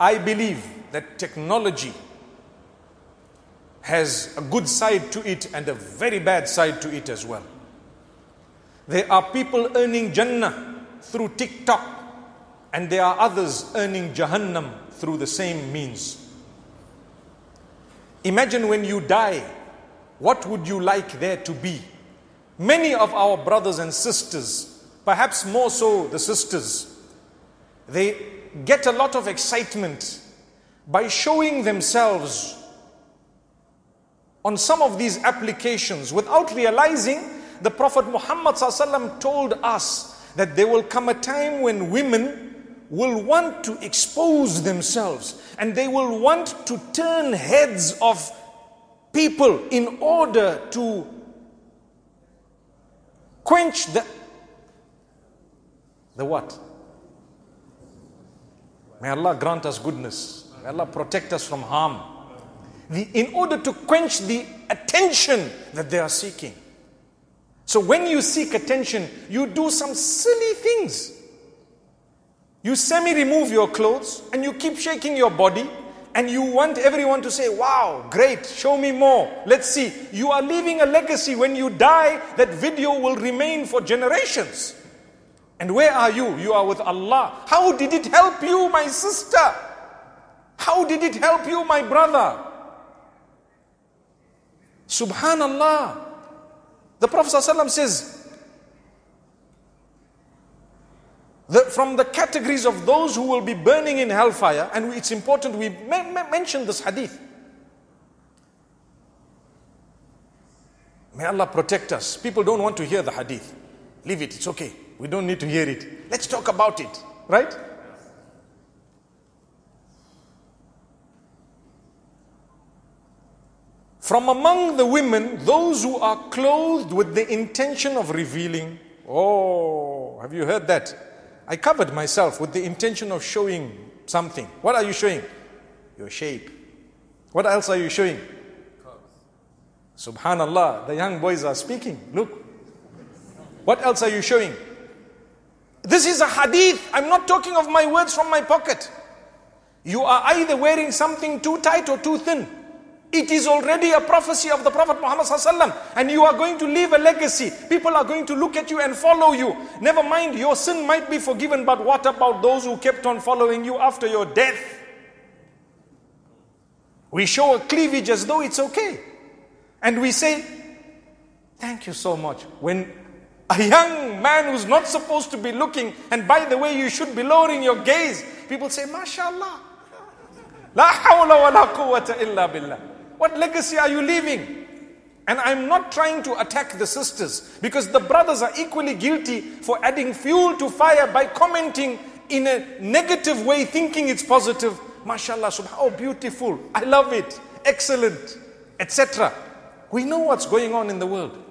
I believe that technology has a good side to it and a very bad side to it as well. There are people earning Jannah through TikTok, and there are others earning Jahannam through the same means. Imagine when you die, what would you like there to be? Many of our brothers and sisters, perhaps more so the sisters, they get a lot of excitement by showing themselves on some of these applications without realizing the Prophet Muhammad told us that there will come a time when women will want to expose themselves and they will want to turn heads of people in order to quench the the what may allah grant us goodness may allah protect us from harm the, in order to quench the attention that they are seeking so when you seek attention you do some silly things you semi remove your clothes and you keep shaking your body and you want everyone to say, Wow, great, show me more. Let's see. You are leaving a legacy. When you die, that video will remain for generations. And where are you? You are with Allah. How did it help you, my sister? How did it help you, my brother? Subhanallah. The Prophet ﷺ says, from the categories of those who will be burning in hellfire, and it's important we mention this hadith. May Allah protect us. People don't want to hear the hadith. Leave it, it's okay. We don't need to hear it. Let's talk about it, right? From among the women, those who are clothed with the intention of revealing. Oh, have you heard that? I covered myself with the intention of showing something. What are you showing? Your shape. What else are you showing? Subhanallah, the young boys are speaking. Look. What else are you showing? This is a hadith. I'm not talking of my words from my pocket. You are either wearing something too tight or too thin. It is already a prophecy of the Prophet Muhammad and you are going to leave a legacy. People are going to look at you and follow you. Never mind, your sin might be forgiven, but what about those who kept on following you after your death? We show a cleavage as though it's okay. And we say, Thank you so much. When a young man who's not supposed to be looking, and by the way, you should be lowering your gaze, people say, MashaAllah. La hawla wa la quwwata illa billah. What legacy are you leaving? And I'm not trying to attack the sisters because the brothers are equally guilty for adding fuel to fire by commenting in a negative way, thinking it's positive. MashaAllah, oh, beautiful. I love it. Excellent, etc. We know what's going on in the world.